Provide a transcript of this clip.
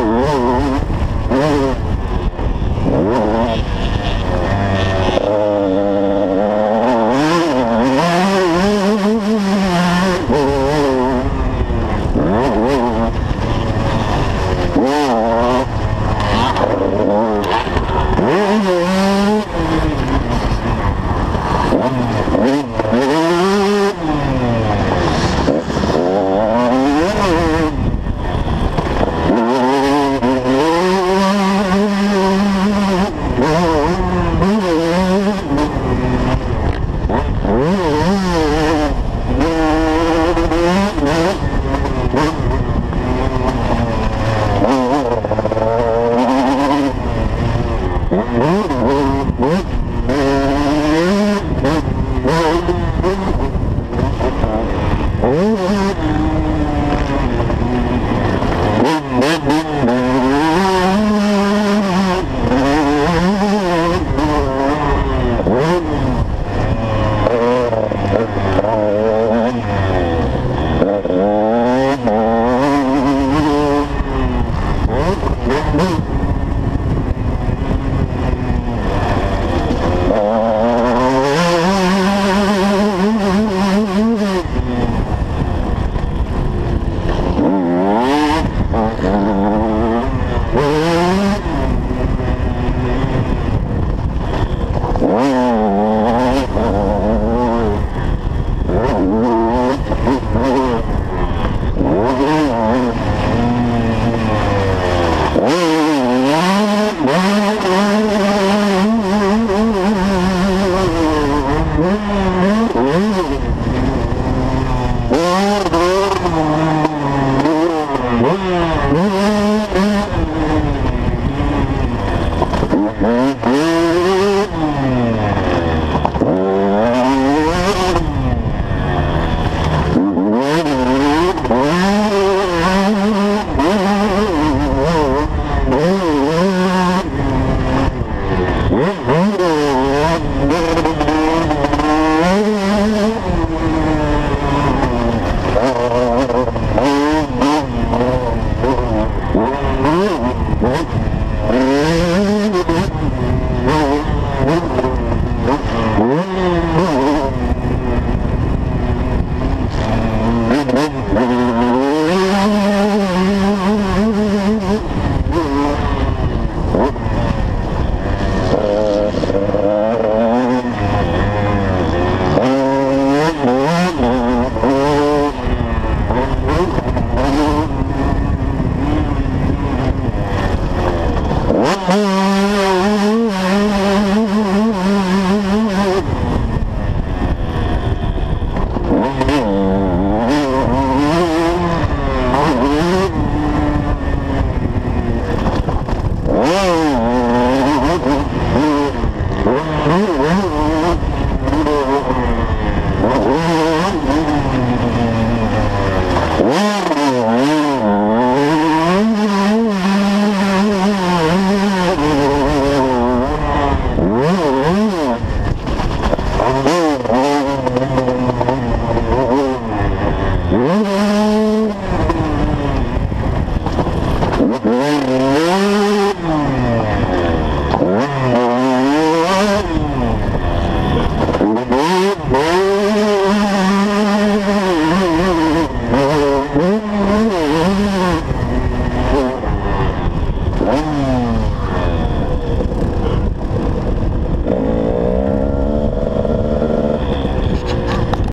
Oh,